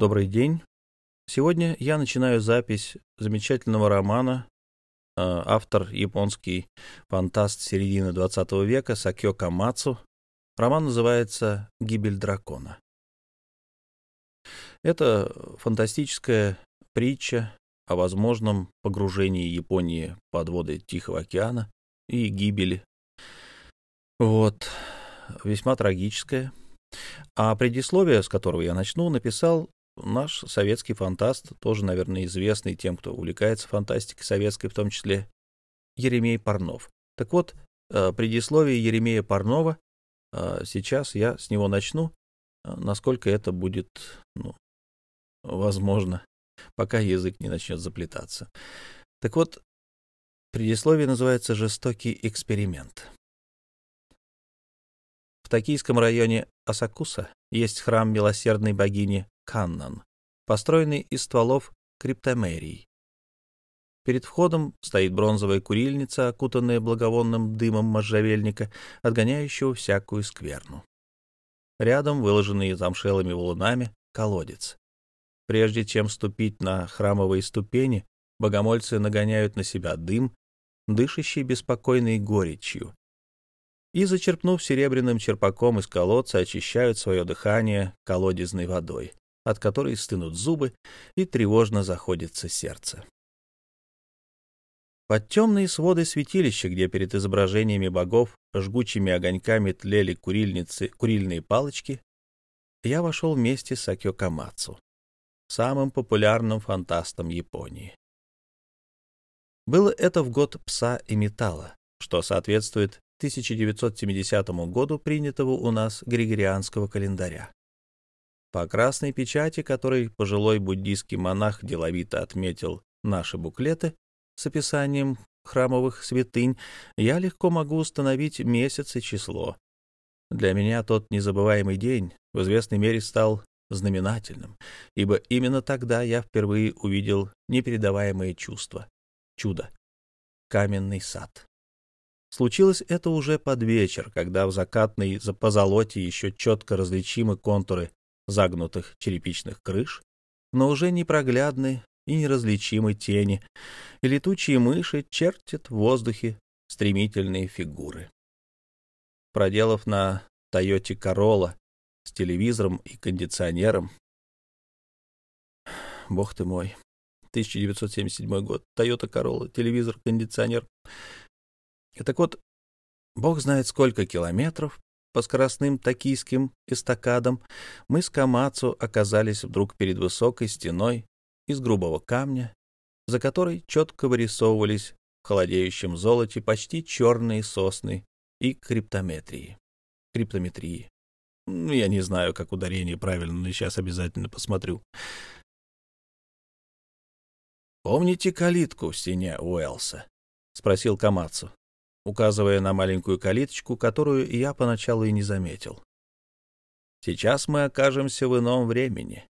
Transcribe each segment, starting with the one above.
Добрый день. Сегодня я начинаю запись замечательного романа. Э, автор японский фантаст середины XX века Сакё Камацу. Роман называется «Гибель дракона». Это фантастическая притча о возможном погружении Японии под воды Тихого океана и гибели. Вот, весьма трагическая. А предисловие, с которого я начну, написал наш советский фантаст, тоже, наверное, известный тем, кто увлекается фантастикой советской, в том числе Еремей Парнов. Так вот, э, предисловие Еремея Парнова, э, сейчас я с него начну, э, насколько это будет, ну, возможно, пока язык не начнет заплетаться. Так вот, предисловие называется «Жестокий эксперимент». В токийском районе Асакуса есть храм милосердной богини Каннан, построенный из стволов криптомерий. Перед входом стоит бронзовая курильница, окутанная благовонным дымом можжевельника, отгоняющего всякую скверну. Рядом, выложенный замшелыми валунами, колодец. Прежде чем ступить на храмовые ступени, богомольцы нагоняют на себя дым, дышащий беспокойной горечью, и, зачерпнув серебряным черпаком из колодца, очищают свое дыхание колодезной водой от которой стынут зубы и тревожно заходится сердце. Под темные своды святилища, где перед изображениями богов жгучими огоньками тлели курильницы, курильные палочки, я вошел вместе с Акё Камацу, самым популярным фантастом Японии. Было это в год пса и металла, что соответствует 1970 году принятого у нас григорианского календаря. По красной печати, которой пожилой буддийский монах деловито отметил наши буклеты с описанием храмовых святынь, я легко могу установить месяц и число. Для меня тот незабываемый день в известной мере стал знаменательным, ибо именно тогда я впервые увидел непередаваемое чувство — чудо — каменный сад. Случилось это уже под вечер, когда в закатной позолоте еще четко различимы контуры загнутых черепичных крыш, но уже непроглядны и неразличимы тени, и летучие мыши чертят в воздухе стремительные фигуры. Проделав на Тойоте Королла с телевизором и кондиционером, бог ты мой, 1977 год, Toyota Corolla, телевизор, кондиционер. И так вот, бог знает сколько километров по скоростным токийским эстакадам, мы с Камацу оказались вдруг перед высокой стеной из грубого камня, за которой четко вырисовывались в холодеющем золоте почти черные сосны и криптометрии. Криптометрии. Ну, я не знаю, как ударение правильно, но сейчас обязательно посмотрю. «Помните калитку в стене Уэлса?» — спросил Камацу указывая на маленькую калиточку, которую я поначалу и не заметил. Сейчас мы окажемся в ином времени,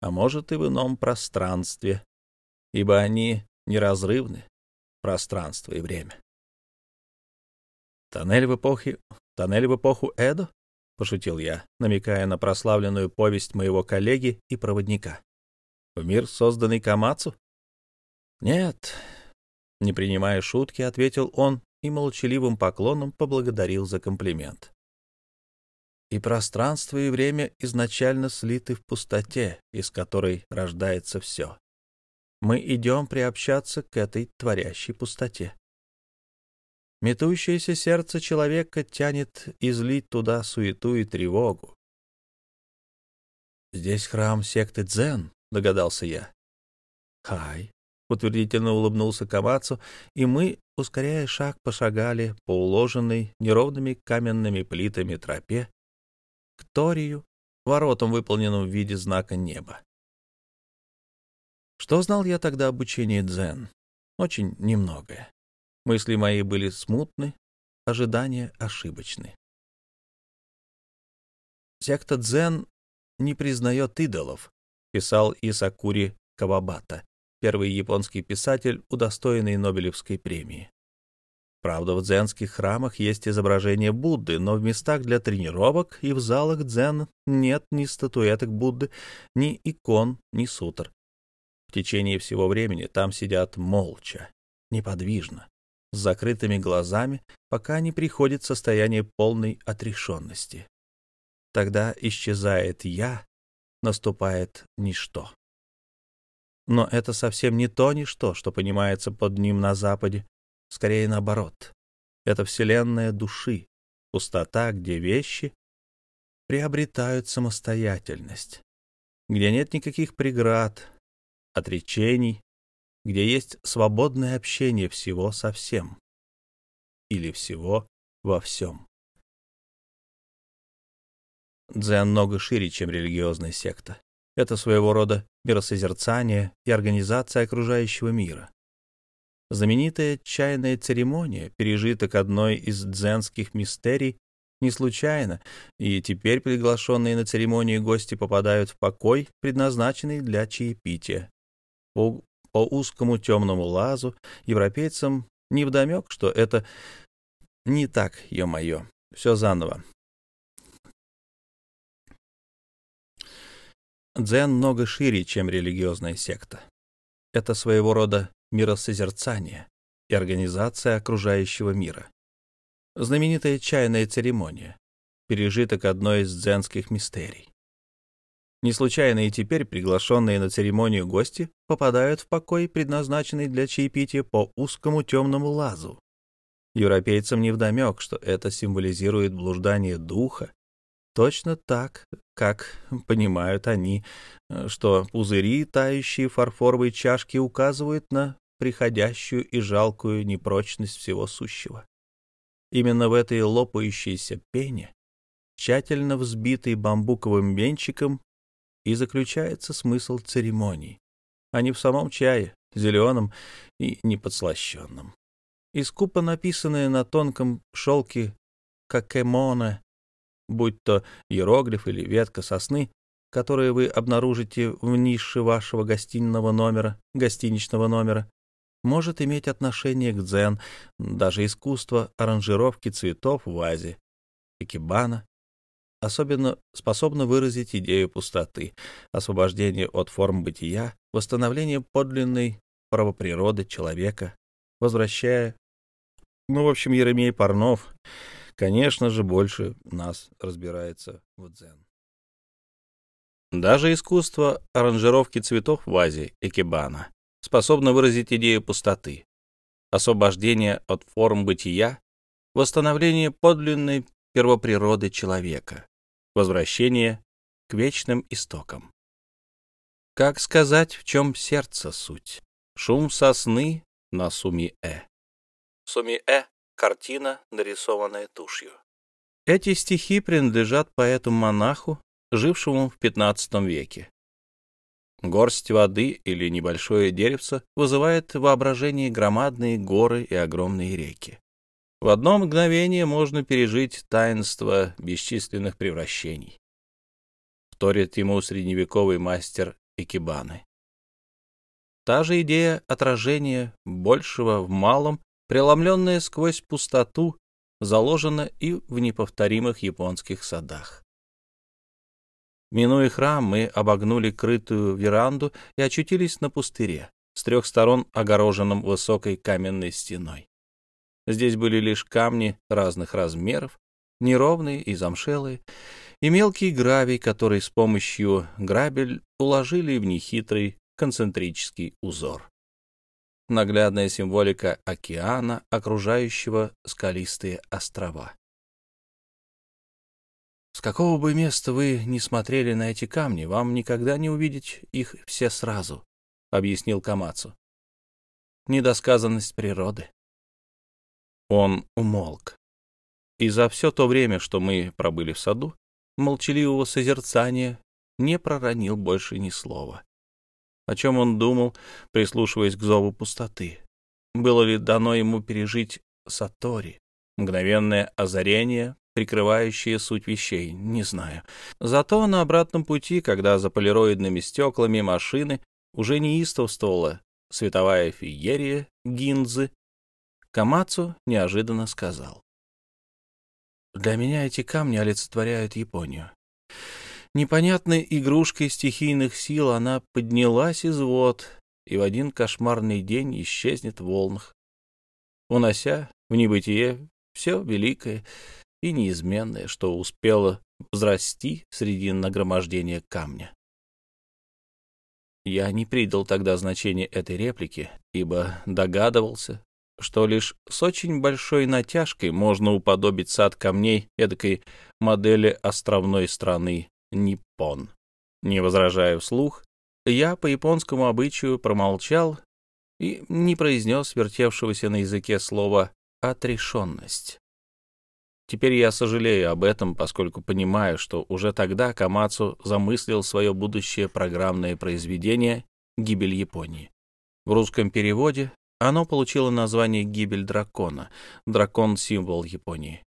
а может и в ином пространстве, ибо они неразрывны, пространство и время. Тоннель в эпохе... Тоннель в эпоху Эдо? — пошутил я, намекая на прославленную повесть моего коллеги и проводника. В мир, созданный Камацу? Нет, не принимая шутки, ответил он и молчаливым поклоном поблагодарил за комплимент. И пространство, и время изначально слиты в пустоте, из которой рождается все. Мы идем приобщаться к этой творящей пустоте. Метущееся сердце человека тянет излить туда суету и тревогу. «Здесь храм секты Дзен», — догадался я. «Хай», — утвердительно улыбнулся Камацу, и мы, ускоряя шаг, пошагали по уложенной неровными каменными плитами тропе к Торию, воротам, выполненным в виде знака неба. Что знал я тогда об учении дзен? Очень немногое. Мысли мои были смутны, ожидания ошибочны. Секта дзен не признает идолов, писал Исакури Кавабата, первый японский писатель, удостоенный Нобелевской премии. Правда, в дзенских храмах есть изображение Будды, но в местах для тренировок и в залах дзен нет ни статуэток Будды, ни икон, ни сутр. В течение всего времени там сидят молча, неподвижно, с закрытыми глазами, пока не приходит состояние полной отрешенности. Тогда исчезает «я», наступает ничто. Но это совсем не то ничто, что понимается под ним на Западе, скорее наоборот. Это вселенная души, пустота, где вещи приобретают самостоятельность, где нет никаких преград, отречений, где есть свободное общение всего со всем или всего во всем. Дзен много шире, чем религиозная секта. Это своего рода миросозерцание и организация окружающего мира. Знаменитая чайная церемония, пережиток одной из дзенских мистерий, не случайно, и теперь приглашенные на церемонию гости попадают в покой, предназначенный для чаепития. По, по узкому темному лазу европейцам невдомек, что это не так, ё-моё, все заново. Дзен много шире, чем религиозная секта. Это своего рода миросозерцание и организация окружающего мира. Знаменитая чайная церемония, пережиток одной из дзенских мистерий. Не случайно и теперь приглашенные на церемонию гости попадают в покой, предназначенный для чаепития по узкому темному лазу. Европейцам невдомек, что это символизирует блуждание духа Точно так, как понимают они, что пузыри, тающие фарфоровые чашки, указывают на приходящую и жалкую непрочность всего сущего. Именно в этой лопающейся пене, тщательно взбитой бамбуковым венчиком, и заключается смысл церемонии, а не в самом чае, зеленом и неподслащенном. Искупо написанное на тонком шелке какемона будь то иероглиф или ветка сосны, которые вы обнаружите в нише вашего гостиного номера, гостиничного номера, может иметь отношение к дзен, даже искусство аранжировки цветов в вазе. Икебана особенно способно выразить идею пустоты, освобождение от форм бытия, восстановление подлинной правоприроды человека, возвращая... Ну, в общем, Еремей Парнов конечно же, больше нас разбирается в дзен. Даже искусство аранжировки цветов в вазе экибана способно выразить идею пустоты, освобождение от форм бытия, восстановление подлинной первоприроды человека, возвращение к вечным истокам. Как сказать, в чем сердце суть? Шум сосны на суми-э. Суми-э Картина, нарисованная тушью. Эти стихи принадлежат поэту-монаху, жившему в XV веке. Горсть воды или небольшое деревце вызывает в воображении громадные горы и огромные реки. В одно мгновение можно пережить таинство бесчисленных превращений. Вторит ему средневековый мастер Икебаны. Та же идея отражения большего в малом преломленная сквозь пустоту, заложена и в неповторимых японских садах. Минуя храм, мы обогнули крытую веранду и очутились на пустыре, с трех сторон огороженном высокой каменной стеной. Здесь были лишь камни разных размеров, неровные и замшелые, и мелкий гравий, который с помощью грабель уложили в нехитрый концентрический узор наглядная символика океана, окружающего скалистые острова. С какого бы места вы не смотрели на эти камни, вам никогда не увидеть их все сразу, — объяснил Камацу. Недосказанность природы. Он умолк. И за все то время, что мы пробыли в саду, молчаливого созерцания не проронил больше ни слова о чем он думал, прислушиваясь к зову пустоты. Было ли дано ему пережить Сатори, мгновенное озарение, прикрывающее суть вещей, не знаю. Зато на обратном пути, когда за полироидными стеклами машины уже неистовствовала световая феерия гинзы, Камацу неожиданно сказал. «Для меня эти камни олицетворяют Японию. Непонятной игрушкой стихийных сил она поднялась из вод и в один кошмарный день исчезнет в волнах, унося в небытие все великое и неизменное, что успело взрасти среди нагромождения камня. Я не придал тогда значения этой реплике, ибо догадывался, что лишь с очень большой натяжкой можно уподобить сад камней эдакой модели островной страны Ниппон. Не возражая вслух, я по японскому обычаю промолчал и не произнес вертевшегося на языке слова «отрешенность». Теперь я сожалею об этом, поскольку понимаю, что уже тогда Камацу замыслил свое будущее программное произведение «Гибель Японии». В русском переводе оно получило название «Гибель дракона». Дракон — символ Японии.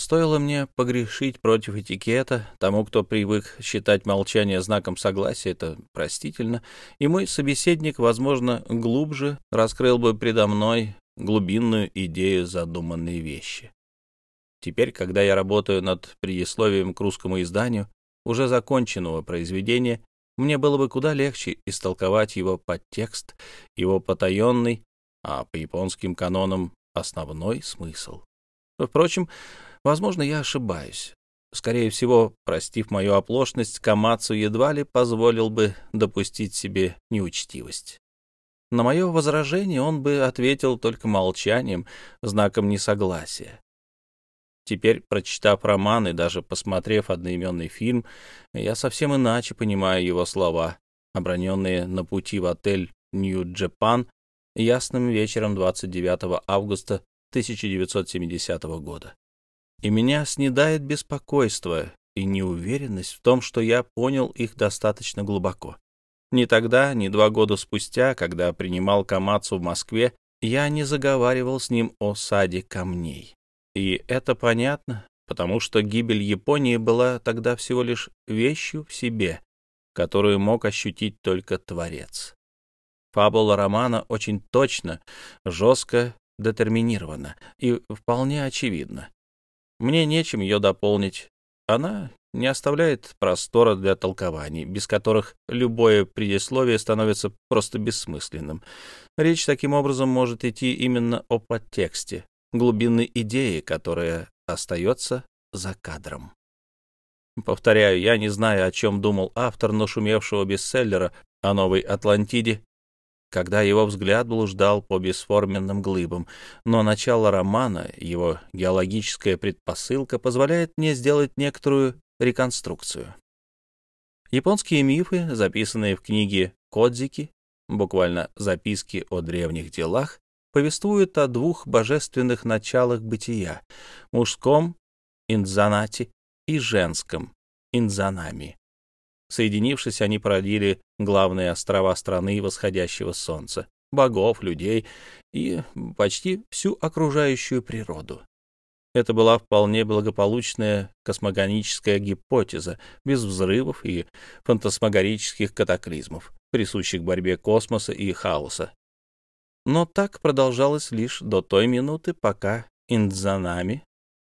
Стоило мне погрешить против этикета, тому, кто привык считать молчание знаком согласия, это простительно, и мой собеседник, возможно, глубже раскрыл бы предо мной глубинную идею задуманной вещи. Теперь, когда я работаю над предисловием к русскому изданию уже законченного произведения, мне было бы куда легче истолковать его подтекст, его потаенный, а по японским канонам основной смысл. Впрочем, возможно, я ошибаюсь. Скорее всего, простив мою оплошность, Камацу едва ли позволил бы допустить себе неучтивость. На мое возражение он бы ответил только молчанием, знаком несогласия. Теперь, прочитав роман и даже посмотрев одноименный фильм, я совсем иначе понимаю его слова, оброненные на пути в отель Нью-Джапан ясным вечером 29 августа 1970 года. И меня снедает беспокойство и неуверенность в том, что я понял их достаточно глубоко. Ни тогда, ни два года спустя, когда принимал Камацу в Москве, я не заговаривал с ним о саде камней. И это понятно, потому что гибель Японии была тогда всего лишь вещью в себе, которую мог ощутить только Творец. Фабула романа очень точно, жестко детерминирована и вполне очевидна. Мне нечем ее дополнить. Она не оставляет простора для толкований, без которых любое предисловие становится просто бессмысленным. Речь таким образом может идти именно о подтексте, глубинной идеи, которая остается за кадром. Повторяю, я не знаю, о чем думал автор нашумевшего бестселлера о Новой Атлантиде, когда его взгляд блуждал по бесформенным глыбам, но начало романа, его геологическая предпосылка, позволяет мне сделать некоторую реконструкцию. Японские мифы, записанные в книге «Кодзики», буквально «Записки о древних делах», повествуют о двух божественных началах бытия — мужском — Индзанати и женском — Индзанами. Соединившись, они породили главные острова страны восходящего солнца, богов, людей и почти всю окружающую природу. Это была вполне благополучная космогоническая гипотеза, без взрывов и фантасмагорических катаклизмов, присущих борьбе космоса и хаоса, но так продолжалось лишь до той минуты, пока Индзанами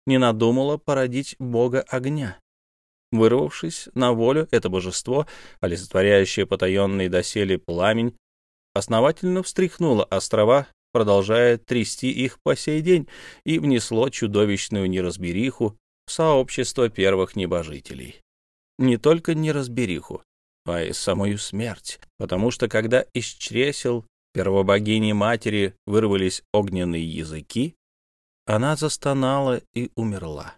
не надумала породить бога огня. Вырвавшись на волю, это божество, олицетворяющее потаенный доселе пламень, основательно встряхнуло острова, продолжая трясти их по сей день, и внесло чудовищную неразбериху в сообщество первых небожителей. Не только неразбериху, а и самую смерть, потому что когда из чресел первобогини-матери вырвались огненные языки, она застонала и умерла.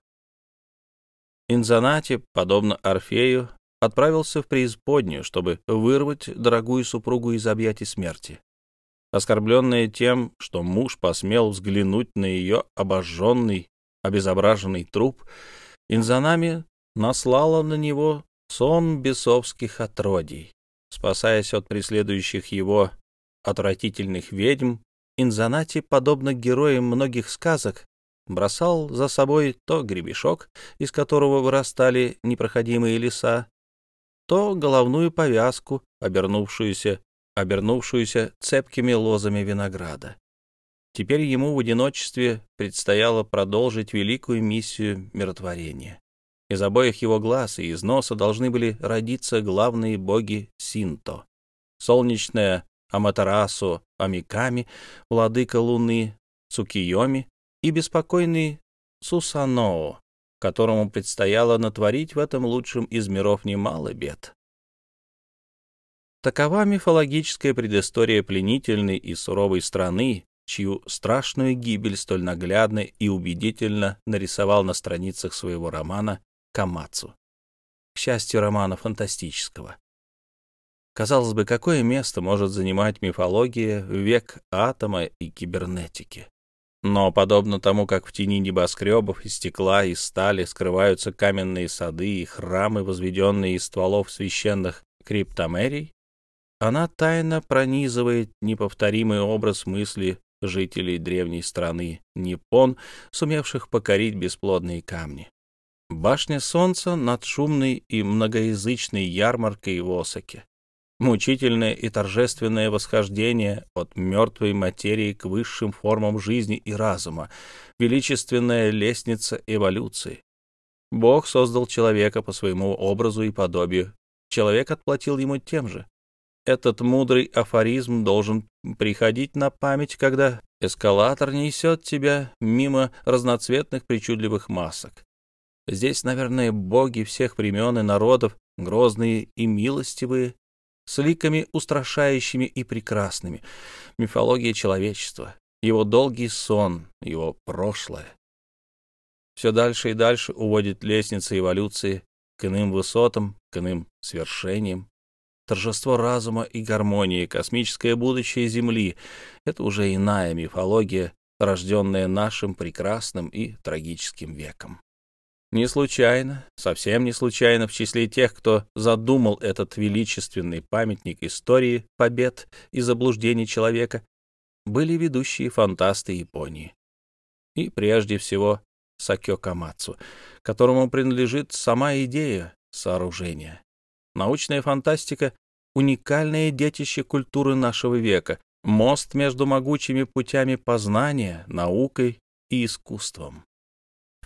Инзанати, подобно Орфею, отправился в преисподнюю, чтобы вырвать дорогую супругу из объятий смерти. Оскорбленная тем, что муж посмел взглянуть на ее обожженный, обезображенный труп, Инзанами наслала на него сон бесовских отродий. Спасаясь от преследующих его отвратительных ведьм, Инзанати, подобно героям многих сказок, бросал за собой то гребешок, из которого вырастали непроходимые леса, то головную повязку, обернувшуюся, обернувшуюся цепкими лозами винограда. Теперь ему в одиночестве предстояло продолжить великую миссию миротворения. Из обоих его глаз и из носа должны были родиться главные боги Синто. Солнечная Аматарасу Амиками, владыка луны Цукиоми и беспокойный Сусаноо, которому предстояло натворить в этом лучшем из миров немало бед. Такова мифологическая предыстория пленительной и суровой страны, чью страшную гибель столь наглядно и убедительно нарисовал на страницах своего романа Камацу. К счастью, романа фантастического. Казалось бы, какое место может занимать мифология в век атома и кибернетики? Но, подобно тому, как в тени небоскребов из стекла и стали скрываются каменные сады и храмы, возведенные из стволов священных криптомерий, она тайно пронизывает неповторимый образ мысли жителей древней страны Ниппон, сумевших покорить бесплодные камни. Башня солнца над шумной и многоязычной ярмаркой в Осаке. Мучительное и торжественное восхождение от мертвой материи к высшим формам жизни и разума, величественная лестница эволюции. Бог создал человека по своему образу и подобию. Человек отплатил ему тем же. Этот мудрый афоризм должен приходить на память, когда эскалатор несет тебя мимо разноцветных причудливых масок. Здесь, наверное, боги всех времен и народов, грозные и милостивые, с ликами устрашающими и прекрасными. Мифология человечества, его долгий сон, его прошлое. Все дальше и дальше уводит лестница эволюции к иным высотам, к иным свершениям торжество разума и гармонии, космическое будущее Земли — это уже иная мифология, рожденная нашим прекрасным и трагическим веком. Не случайно, совсем не случайно в числе тех, кто задумал этот величественный памятник истории побед и заблуждений человека, были ведущие фантасты Японии. И прежде всего Сакё Камацу, которому принадлежит сама идея сооружения. Научная фантастика — уникальное детище культуры нашего века, мост между могучими путями познания, наукой и искусством.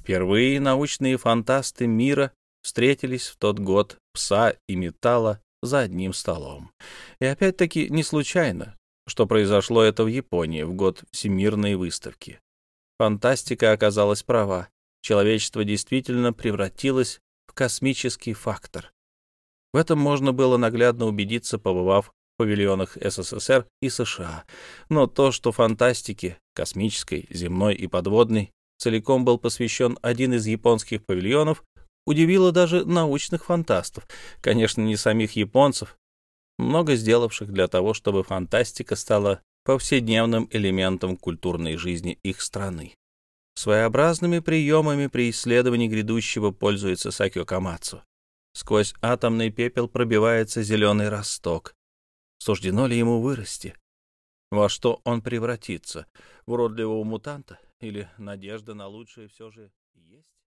Впервые научные фантасты мира встретились в тот год пса и металла за одним столом. И опять-таки не случайно, что произошло это в Японии в год Всемирной выставки. Фантастика оказалась права. Человечество действительно превратилось в космический фактор. В этом можно было наглядно убедиться, побывав в павильонах СССР и США. Но то, что фантастике, космической, земной и подводной, целиком был посвящен один из японских павильонов, удивило даже научных фантастов, конечно, не самих японцев, много сделавших для того, чтобы фантастика стала повседневным элементом культурной жизни их страны. Своеобразными приемами при исследовании грядущего пользуется Сакио Камацу. Сквозь атомный пепел пробивается зеленый росток. Суждено ли ему вырасти? Во что он превратится? В уродливого мутанта? Или надежда на лучшее все же есть?